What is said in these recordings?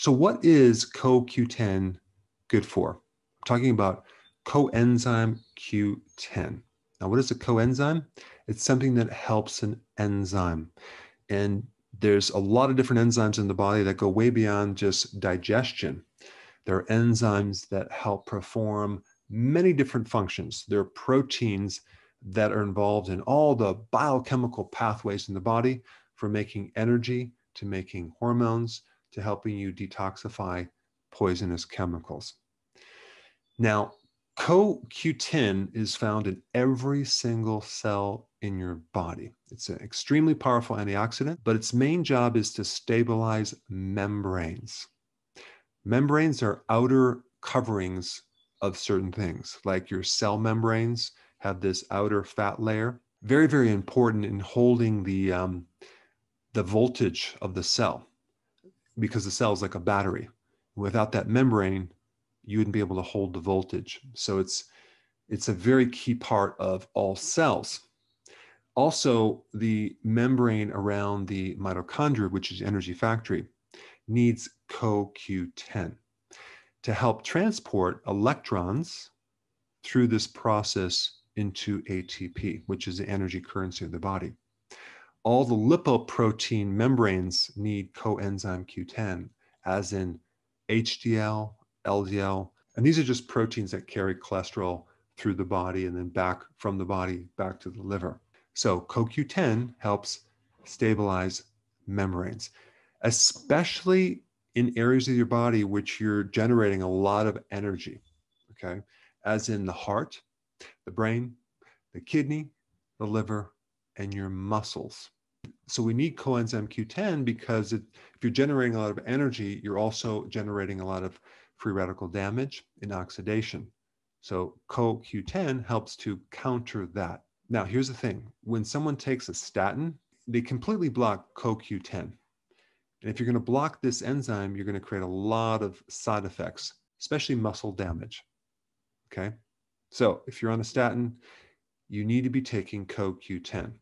So, what is CoQ10 good for? I'm talking about coenzyme Q10. Now, what is a coenzyme? It's something that helps an enzyme. And there's a lot of different enzymes in the body that go way beyond just digestion. There are enzymes that help perform many different functions. There are proteins that are involved in all the biochemical pathways in the body from making energy to making hormones to helping you detoxify poisonous chemicals. Now, CoQ10 is found in every single cell in your body. It's an extremely powerful antioxidant, but its main job is to stabilize membranes. Membranes are outer coverings of certain things, like your cell membranes have this outer fat layer. Very, very important in holding the, um, the voltage of the cell because the cell is like a battery. Without that membrane, you wouldn't be able to hold the voltage. So it's it's a very key part of all cells. Also, the membrane around the mitochondria, which is energy factory, needs CoQ10 to help transport electrons through this process into ATP, which is the energy currency of the body. All the lipoprotein membranes need coenzyme Q10, as in HDL, LDL, and these are just proteins that carry cholesterol through the body and then back from the body back to the liver. So CoQ10 helps stabilize membranes, especially in areas of your body which you're generating a lot of energy, okay, as in the heart, the brain, the kidney, the liver, and your muscles. So we need coenzyme Q10 because it, if you're generating a lot of energy, you're also generating a lot of free radical damage and oxidation. So CoQ10 helps to counter that. Now, here's the thing when someone takes a statin, they completely block CoQ10. And if you're going to block this enzyme, you're going to create a lot of side effects, especially muscle damage. Okay. So if you're on a statin, you need to be taking CoQ10.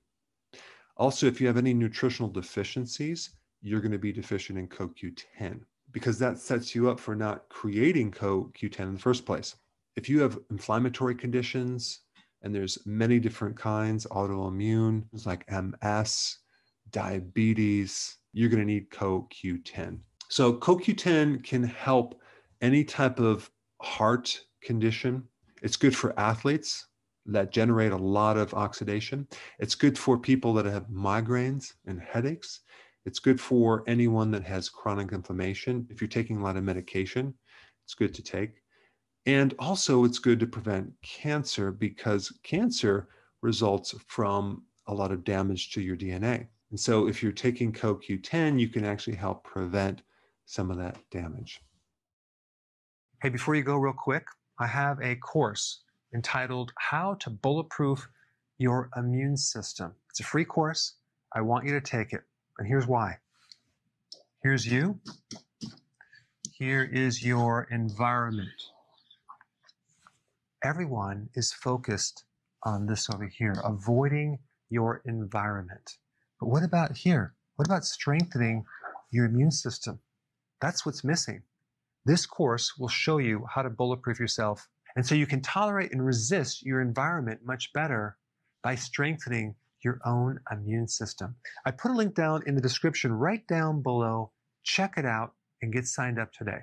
Also, if you have any nutritional deficiencies, you're going to be deficient in CoQ10 because that sets you up for not creating CoQ10 in the first place. If you have inflammatory conditions, and there's many different kinds, autoimmune, like MS, diabetes, you're going to need CoQ10. So CoQ10 can help any type of heart condition. It's good for athletes that generate a lot of oxidation. It's good for people that have migraines and headaches. It's good for anyone that has chronic inflammation. If you're taking a lot of medication, it's good to take. And also, it's good to prevent cancer because cancer results from a lot of damage to your DNA. And so if you're taking CoQ10, you can actually help prevent some of that damage. Hey, before you go, real quick, I have a course entitled How to Bulletproof Your Immune System. It's a free course. I want you to take it. And here's why. Here's you. Here is your environment. Everyone is focused on this over here, avoiding your environment. But what about here? What about strengthening your immune system? That's what's missing. This course will show you how to bulletproof yourself. And so you can tolerate and resist your environment much better by strengthening your own immune system. I put a link down in the description right down below. Check it out and get signed up today.